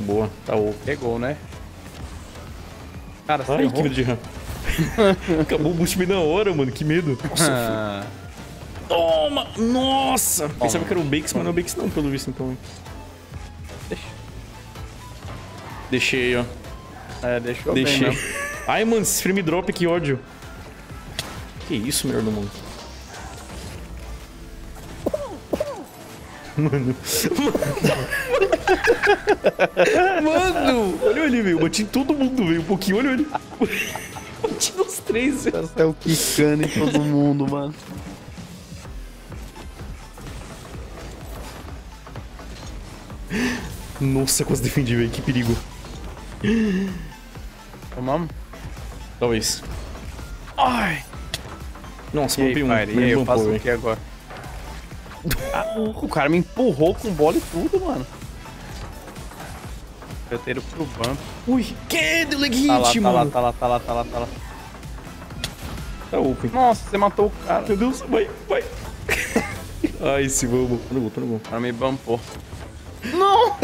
Boa. Tá o. Pegou, né? Cara, Ai, que medo de RAM. Acabou o boost bem na hora, mano. Que medo. Nossa, Ah, Toma! Nossa! Pensava que era o Bakes, mas não é o Bakes não, pelo visto, então. Deixa. Deixei, ó. é, deixou bem Deixei. mesmo. Ai, mano, esse frame drop, que ódio. Que isso, meu irmão? Mano. Mano! Olha ali, velho. Bati em todo mundo, velho. Um pouquinho, olha ali. Bati nos três, velho. Saiu quicando em todo mundo, mano. Nossa, quase defendi, velho. Que perigo. Tomamos? Talvez. Ai! Nossa, E aí, um. Fire? E aí, eu faço o que agora? Ah, o cara me empurrou com bola e tudo, mano. Ido pro banco. Ui, que deu leg Tá lá, hit, tá lá, mano. tá lá, tá lá, tá lá, tá lá. Tá. Nossa, você matou o cara. Meu Deus, vai, vai. Ai, se vamos. Tô no gol, tô no gol. O cara me bumpou. Não!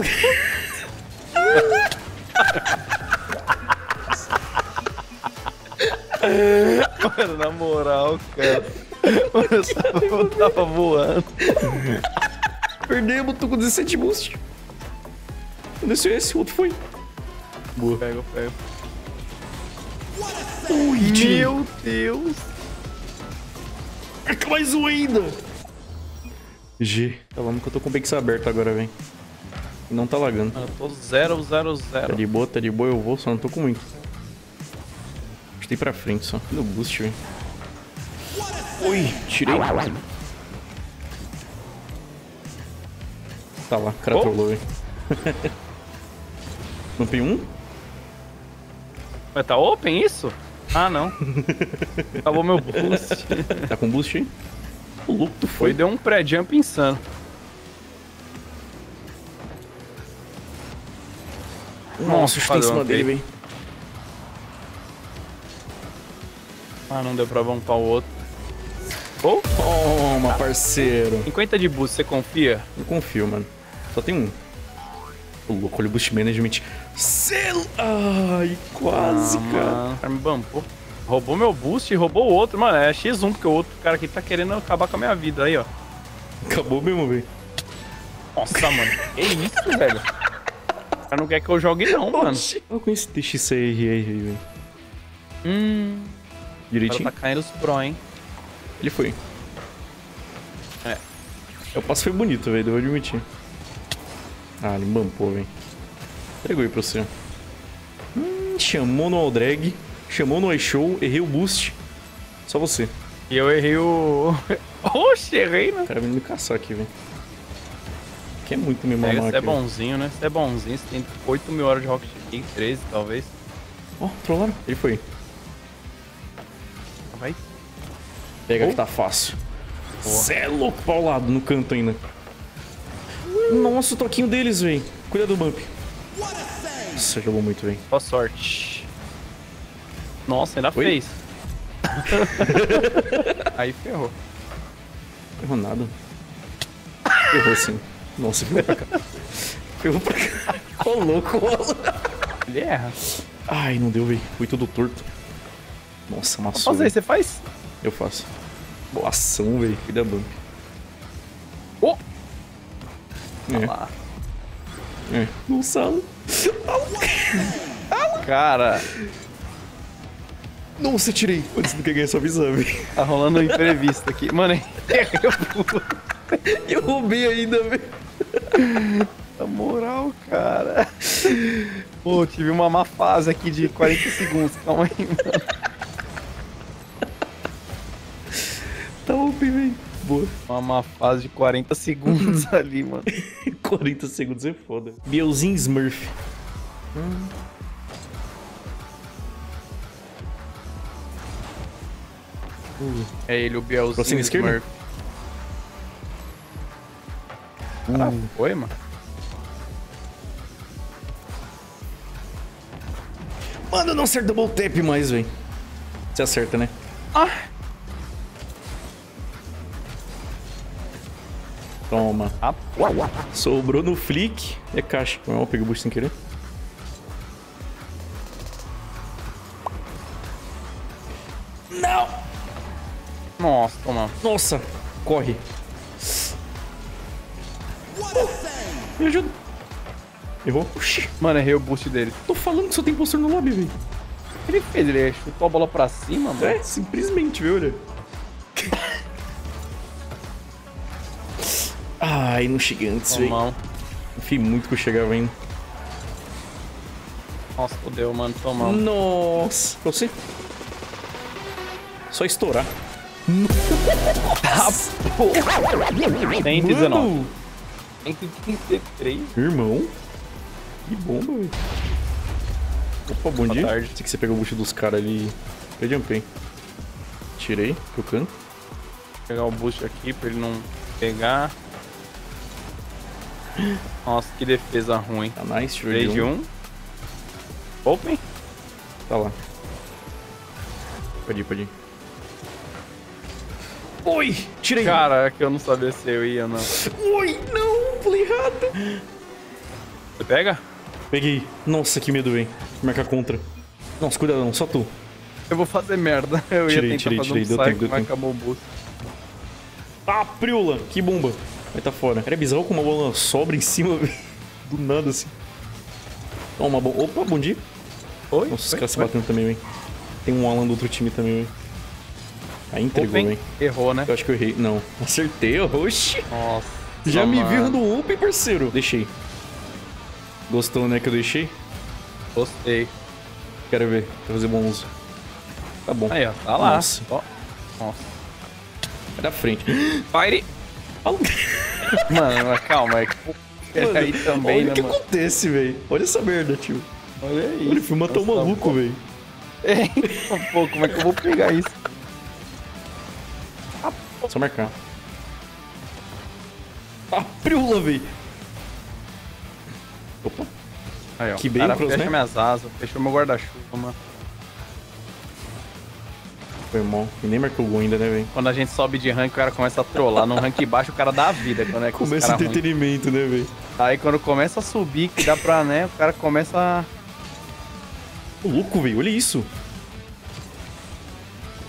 Mano, na moral, cara. Mano, eu tava voando. Perdemos, tô com 17 boost. Desceu esse, o outro foi. Boa. Pega, pega. Ui. Meu Deus! Marca mais um ainda. G. Tá vamos que eu tô com o Bex aberto agora, velho. E não tá lagando. Mano, eu tô 0, 0, Tá 0. de boa, tá de boa, eu vou, só não tô com muito. Gostei pra frente só. No boost, velho. Ui, tirei. Tá lá, cara Oh. velho. Bumpei um? Mas tá open isso? Ah, não. Acabou meu boost. Tá com boost aí? O louco tu Foi foi. deu um pré-jump insano. Nossa, eu chutei em cima dele, velho. Ah, não deu pra bumpar o outro. Oh, Toma, parceiro. 50 de boost, você confia? Eu confio, mano. Só tem um. O boost management. Selo! Ai, quase, Ah, cara. mano, o cara me bampou. Roubou meu boost e roubou o outro, mano. É X1, porque o outro cara aqui tá querendo acabar com a minha vida aí, ó. Acabou mesmo, velho. Nossa, mano. Que isso, velho? O cara não quer que eu jogue, não, mano. Oxi. Eu conheço DXR aí, velho. Hum. O cara Direitinho? tá caindo os pro, hein? Ele foi. É. O passo foi bonito, velho, devo admitir. Ah, ele bampou, velho. Entregou aí pra você. Hum, chamou no all drag, chamou no iShow, errei o boost. Só você. E eu errei o. Oxe, errei, né? O cara vindo me caçar aqui, velho. Que é muito me Pega, mamar você é aqui. velho. bonzinho, né? Você é bonzinho, você tem 8 mil horas de Rocket League, 13 talvez. Ó, trollaram. Ele foi. Vai. Pega Oh. que tá fácil. Cê é louco, paulado no canto ainda. Nossa, o toquinho deles, velho. Cuida do bump. Nossa, jogou muito, velho. Boa sorte. Nossa, ainda Oi? fez. Aí ferrou. Errou nada. Errou sim. Nossa, ferrou pra cá. Ferrou pra cá. Ô, louco. Ele erra. Ai, não deu, velho. Foi tudo torto. Nossa, amassou. Fazer, você faz? Eu faço. Boa ação, velho. Cuida bump. Oh! É, Lá. é. Não salo. Cara, Nossa, tirei. Antes do que ganhar essa visão, tá rolando um imprevisto aqui. Mano, o pulo. Eu roubei ainda, velho. Na moral, cara. Pô, tive uma má fase aqui de 40 segundos. Calma aí, mano. Tá OP, velho. Boa. Uma fase de 40 segundos ali, mano. 40 segundos é foda. Bielzinho Smurf. É ele, o Bielzinho. Cima esquerda? Smurf. Ah, foi, mano? Mano, não acerta double tap mais, velho. Você acerta, né? Ah, Toma. ah Sobrou no flick. É caixa. Não, peguei o boost sem querer. Não! Nossa, toma. Nossa! Corre. Me ajuda. Errou? Oxi. Mano, errei o boost dele. Tô falando que só tem postura no lobby, velho. Ele fez? Ele chutou a bola pra cima, mano. É, simplesmente, viu, olha. Ai, não cheguei antes, velho. Enfim, muito que eu chegava ainda. Nossa, fodeu, mano. Tomão. Nossa. Pra você? Só estourar. 119. Mano, 133. irmão. Que bomba, velho. Opa, bom dia. tarde. Sei que você pegou o bucho dos caras ali. Eu jumpei. Tirei, tocando. Vou pegar o boost aqui pra ele não pegar. Nossa, que defesa ruim. Tá nice, tirou 3 de de um. 1. Open. Tá lá. Pode ir, pode ir. Oi! Tirei! Cara, que eu não sabia se eu ia, não. Oi! Não! Falei errado! Você pega? Peguei. Nossa, que medo, velho. Marcar contra. Nossa, cuidado, não, só tu. Eu vou fazer merda. Eu Tirei, ia tentar tirei, fazer tirei, um deu cycle, tempo, deu mas tempo. acabou o boost. Ah, Priula! Que bomba! Vai tá fora. Era bizarro com uma bola sobra em cima. Do nada, assim. Toma, bomba. Opa, bom dia. Oi? Nossa, os caras se batendo também, velho. Tem um Alan do outro time também, velho. Aí entregou, velho. Errou, né? Eu acho que eu errei. Não. Acertei, oxi. Nossa. Já me viu no Open, parceiro. Deixei. Gostou, né, que eu deixei? Gostei. Quero ver. Pra fazer bom uso. Tá bom. Aí, ó. Tá lá. Nossa. Ó. Nossa. É da frente. Fire! Mano, Mano, mas calma. É que pega aí também, olha né, o que mano? acontece, velho. Olha essa merda, tio. Olha aí. Olha, o filme matou um Nossa, maluco, velho. É, então, pô, como é que eu vou pegar isso? Só marcar. A priula, velho. Opa. Aí, ó. Que bem, cara fecha né? minhas asas, fechou meu guarda-chuva, mano. Foi mal. E nem marcou gol ainda, né, velho? Quando a gente sobe de rank, o cara começa a trollar. No rank baixo, o cara dá a vida. Quando é Começa ruim. entretenimento, né, velho? Aí quando começa a subir, que dá pra, né, o cara começa a... Ô, louco, velho. Olha isso.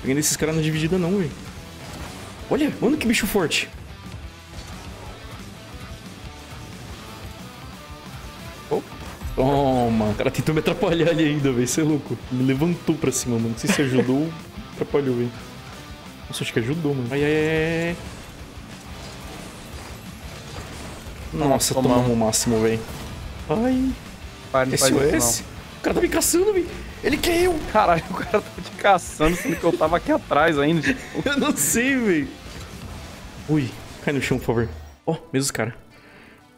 Pegando esses caras na dividida não, velho. Olha, mano, que bicho forte. Toma, o cara tentou me atrapalhar ali ainda, velho. Você é louco. Me levantou pra cima, mano. Não sei se ajudou ou atrapalhou, velho. Nossa, acho que ajudou, mano. Ai, ai, ai, ai. Nossa, Tomamos. tomamos o máximo, velho. Ai, Pai, não faz isso, SOS. O cara tá me caçando, velho. Ele quer eu. não. Caralho, o cara tá te caçando, sendo que eu tava aqui atrás ainda. Eu não sei, velho. Ui, cai no chão, por favor. Ó, mesmos cara.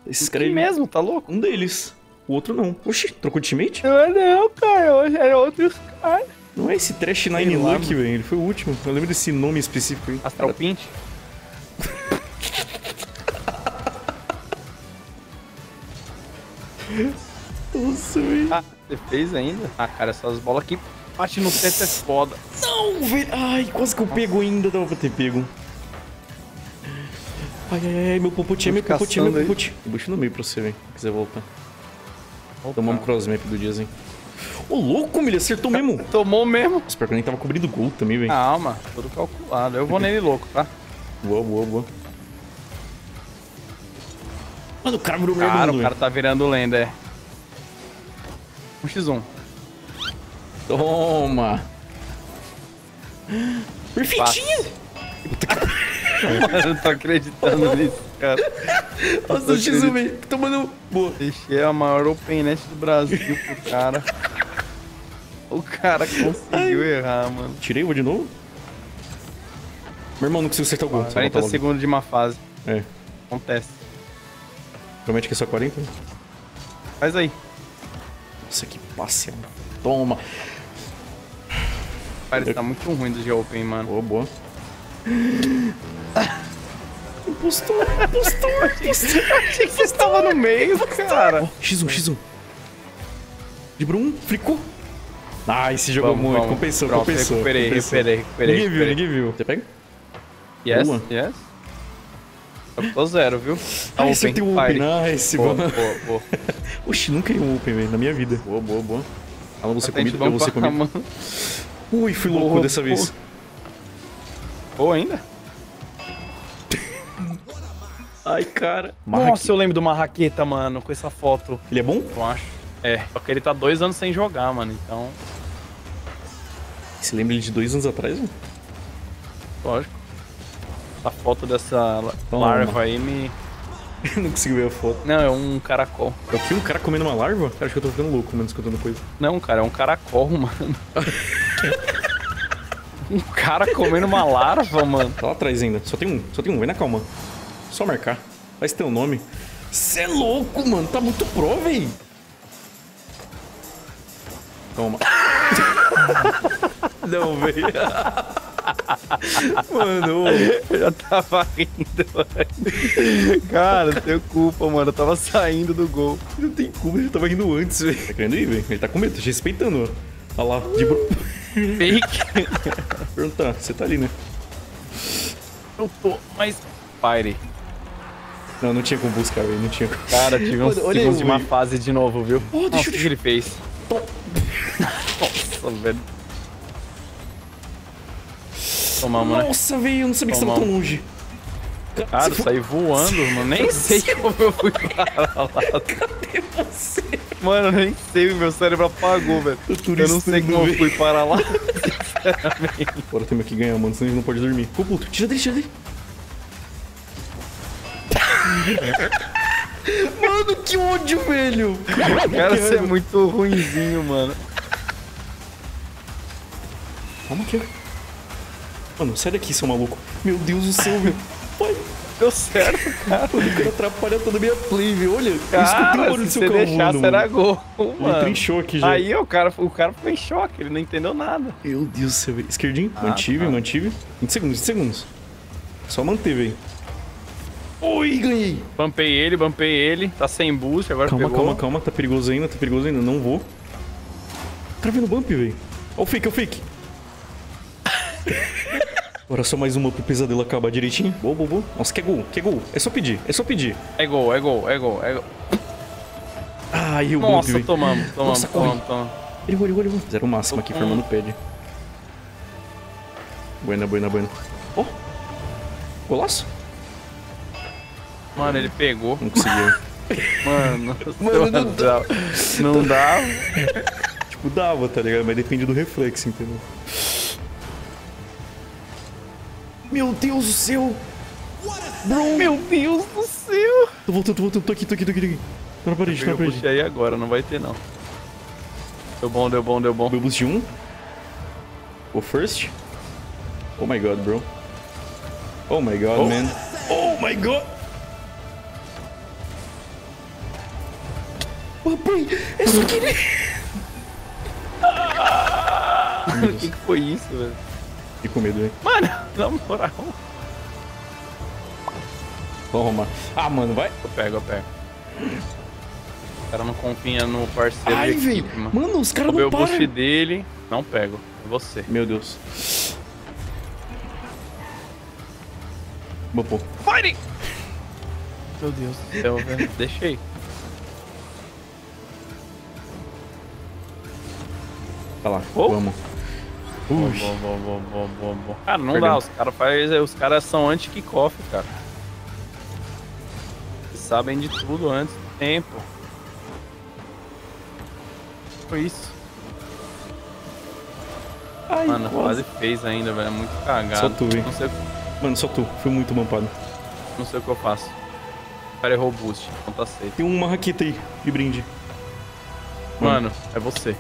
Esses caras aí. mesmo, tá louco? Um deles. O outro não. Oxi, trocou de teammate? Não, não, cara, hoje era outros caras. Não é esse Trash Nine Luck, velho. Ele foi o último. Eu lembro desse nome específico aí. Astral Pint? Nossa, velho. Ah, você fez ainda? Ah, cara, essas bolas aqui bate no teto é foda. Não, velho. Ai, quase que eu pego ainda. Dava pra ter pego. Ai, ai, ai, meu popote é meu é meu. Eu bucho no meio pra você, velho. Se quiser voltar. Tomamos crossmap do diazinho. Ô, louco, ele acertou mesmo. Tomou mesmo. Espero que nem tava cobrindo gol também, velho. Calma, tudo calculado. Eu vou nele louco, tá? Boa, boa, boa. Mano, o cara virou Cara, mergulho, o cara tá virando lenda, é. 1x1. Toma! Perfeitinho! Mano, eu não tô acreditando nisso, cara. Nossa, o X1, velho. Tomando. Boa. Deixei a maior open net do Brasil pro cara. O cara conseguiu errar, mano. Tirei, vou de novo. Meu irmão não conseguiu acertar o gol. Só 40 volta logo. segundos de uma fase. É. Acontece. Promete que é só 40? Faz aí. Nossa, que passe, mano. Toma. Cara, isso tá muito ruim do G-Open, mano. Boa, boa. Impostor, impostor, impostor. Achei que você estava no meio, cara. X1, X1. De Brum, fricou. Ah, esse jogou Vamos, muito. vamos. Compensou, Pronto, compensou. recuperei, compensou. recuperei, recuperei, Ninguém viu, recuperei. ninguém viu. Você pega? Yes, Boa. yes. Eu tô zero, viu? Tá Ah, esse tem um open. Nice, Boa, mano. boa, boa. Oxi, nunca ia um open, velho, na minha vida. Boa, boa, boa. Alô, você comigo, eu vamos comigo. Ui, fui louco Boa, dessa vez. Boa ainda? Ai, cara. Nossa, eu lembro de uma raqueta, mano, com essa foto, Ele é bom? eu acho. É, só que ele tá dois anos sem jogar, mano, então, Você lembra ele de dois anos atrás, mano? lógico. A foto dessa Toma. larva aí me... não consigo ver a foto. Não, é um caracol. É o que? Um cara comendo uma larva? Cara, acho que eu tô ficando louco, mano, escutando coisa. Não, cara, é um caracol, mano. um cara comendo uma larva, mano. Tá lá atrás ainda. Só tem um, só tem um. Vai na calma. Só marcar. Faz teu nome. Cê é louco, mano. Tá muito pro, véi. Toma. Não, velho. Mano. Eu já tava rindo, mano. Cara, tem culpa, mano. Eu tava saindo do gol. não tem como, ele tava indo antes, velho. Tá querendo ir, velho? Ele tá com medo, tá te respeitando. Olha lá, de bro... Fake. Perguntar, você tá ali, né? Eu tô, mas... Fire. Não, não tinha como buscar, velho. Não tinha como. Cara, tive uns Olha- olha segundos de uma fase de novo, viu? Oh, deixa Nossa, eu- o que que ele fez? Nossa, velho. Tomamos, né? Nossa, velho, eu não sabia que você tava Tomamos. tão longe. Cara, Você eu saí voando, mano. Nem sei como eu fui parar lá. Cadê você? Mano, eu nem sei, meu cérebro apagou, velho. Eu Eu não sei como eu fui parar lá. Bora, temos que ganhar, mano, senão a gente não pode dormir. Pô, puto, tira dele, tira dele. mano, que ódio, velho. Cara, você é muito ruinzinho, mano. Calma aqui, ó. Mano, sai daqui, seu maluco. Meu Deus do céu, velho. Pai, Deu certo, cara. o cara atrapalha toda a minha play, velho. Olha, eu escutei o Cara, barulho do se seu carro deixasse, voando, era mano. gol, Ele trinchou aqui já. Aí o cara, o cara ficou em choque, ele não entendeu nada. Meu Deus do céu, velho. Esquerdinho, Ah, mantive, tá. mantive. 20 segundos, 20 segundos. Só manter, velho. Oi, ganhei. Bumpei ele, bumpei ele. Tá sem boost, agora Calma, pegou. calma, calma. Tá perigoso ainda, tá perigoso ainda. Não vou. Travei no bump, velho. Ó o fake, ó o fake. Agora só mais uma pro pesadelo acabar direitinho. Boa, boa, boa. Nossa, que é gol, que é gol. É só pedir, é só pedir. É gol, é gol, é gol, é gol. Ai, eu Nossa, golpe, tomamos, tomamos, Nossa, tomamos, tomamos. Ele errou, ele errou. Zero máximo aqui, com- formando pad. Buena, buena, buena. Ó. Golaço. Mano, ele pegou. Não conseguiu. Mano, Mano, não dá. Não dá. tipo, dava, tá ligado? Mas depende do reflexo, entendeu? Meu Deus do céu! Bro! Meu Deus do céu. Tô voltando, tô voltando, tô aqui, tô aqui, tô aqui, tô na parede, tô na Eu parede. puxei aí agora, não vai ter não. Deu bom, deu bom, deu bom. Meu boost de 1. O first. Oh my god, bro. Oh my god, Oh. man. Oh my god! Boy, é só querer. O que, que foi isso, velho? Fiquei com medo, velho. Mano, na moral. Vamos arrumar. Ah, mano, vai. Eu pego, eu pego. O cara não confia no parceiro Ai, de velho. equipe, mano. Mano, os caras não o boost param. dele, não pego. É você. Meu Deus. Pô. Fire! Meu Deus do céu, velho. Deixei. Tá lá, Oh. vamos. Bom, bom, bom. Cara, não Perdemos. dá. Os caras faz, os caras são anti-kickoff, cara. Eles sabem de tudo antes do tempo. Foi isso. Ai, Mano, quase. fez ainda, velho. É muito cagado. Só tu, hein? Sei, Mano, só tu. Fui muito mampado. não sei o que eu faço. O cara errou o boost. Não tá safe. Tem uma raqueta aí de brinde. Mano, é você.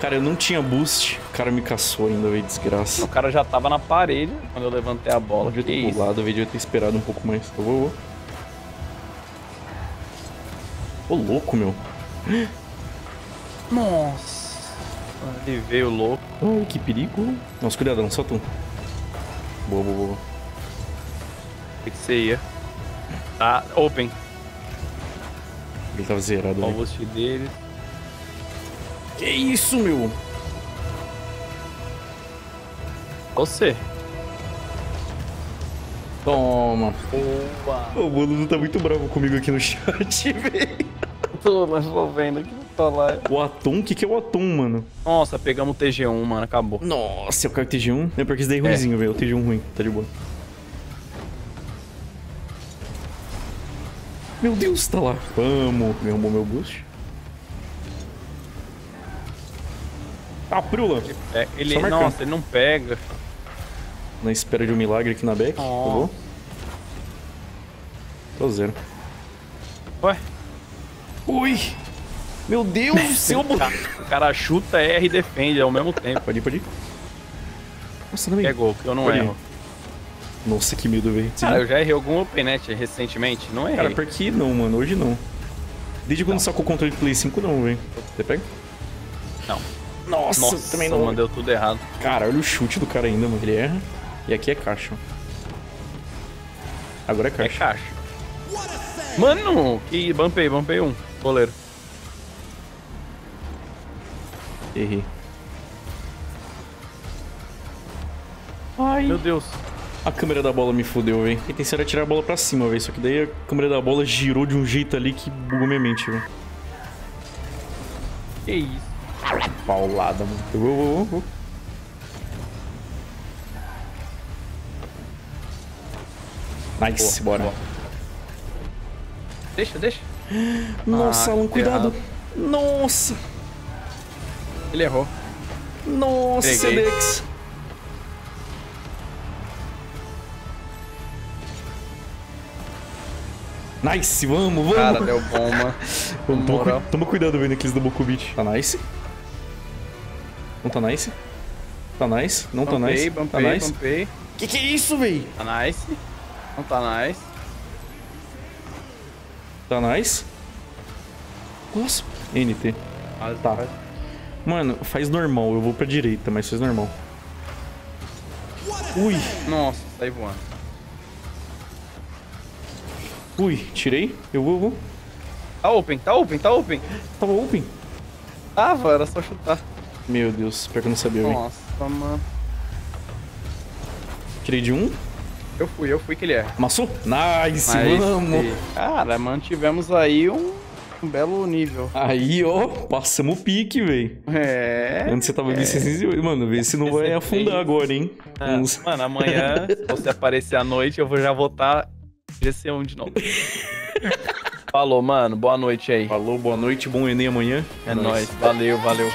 Cara, eu não tinha boost. O cara me caçou ainda, velho. Desgraça. O cara já tava na parede quando eu levantei a bola. Devia Que ter isso? pulado, velho. Devia ter esperado um pouco mais. Eu vou, eu. Ô, louco, meu. Nossa. Ele veio louco. Ai, que perigo. Nossa, cuidadão, só tu. Boa, boa, boa. O que que você ia? Tá, open. Ele tava zerado, Ó o velho. boost dele. Que isso, meu? Você. Toma. Boa. O Bolo tá muito bravo comigo aqui no chat, velho. Tô, mas tô vendo aqui no tá lá. O Atom? O que, que é o Atom, mano? Nossa, pegamos o TG1, mano. Acabou. Nossa, eu quero TG1. É porque esse daí é ruimzinho, velho. O TG1 ruim. Tá de boa. Meu Deus, tá lá. Vamos. Me arrumou meu boost. Ah, Prula. É, ele, Só marcando. nossa, ele não pega. Na espera de um milagre aqui na back. Favor. Tô zero. Ué, Ui. Meu Deus do céu, o cara, o cara chuta, erra e defende ao mesmo tempo. Pode ir, pode ir. Nossa, também. É gol, que eu não Pode ir. erro. Nossa, que medo, velho. Cara, eu já errei algum openet recentemente, não errei. Cara, por que não, mano? Hoje não. Desde quando sacou o controle de Play 5, não, velho. Você pega? Não. Nossa, Nossa, também não. mano, deu tudo errado. Cara, olha o chute do cara ainda, mano. Ele erra. E aqui é caixa. Agora é É caixa. caixa. Mano, que bumpei, bumpei um. Goleiro. Errei. Ai. Meu Deus. A câmera da bola me fudeu, velho. Intenção era tirar a bola pra cima, velho. Só que daí a câmera da bola girou de um jeito ali que bugou minha mente, velho. Que isso? Paulada, mano. Eu vou, vou, vou, vou. Nice, Boa, bora. boa. Deixa, deixa. Nossa, Ah, Alan, cuidado. Nossa, Ele errou. nossa, Peguei. Cedex. Nice, vamos, vamos. Cara, deu bom, mano. Vamos, toma, cu- toma cuidado vendo aqueles do Bokovic. Tá nice? Não tá nice? Tá nice? Não tá Bumpei, nice? bumpei, tá nice? bumpei. Que que é isso, véi? Tá nice. Não tá nice. Tá nice? Nossa. NT. Mas Tá. Mano, faz normal. Eu vou pra direita, mas faz normal. Ui, Nossa, saí voando. ui. Tirei. Eu vou, eu vou. Tá open, tá open, tá open. Tava open. Tava, era só chutar. Meu Deus, pior que eu não sabia, velho. Nossa, mano. Tirei de um. Eu fui, eu fui que ele é. Amassou? Nice, Mas, vamos. Cara, mantivemos aí um, um belo nível. Aí, ó, passamos o pique, velho. É. Antes você tava ali 608. Mano, vê se não vai afundar agora, hein? Ah, Uns- Mano, amanhã, se você aparecer à noite, eu vou já voltar GC1 de novo. Falou, mano. Boa noite aí. Falou, boa noite, bom Enem amanhã. É nóis. Valeu, valeu.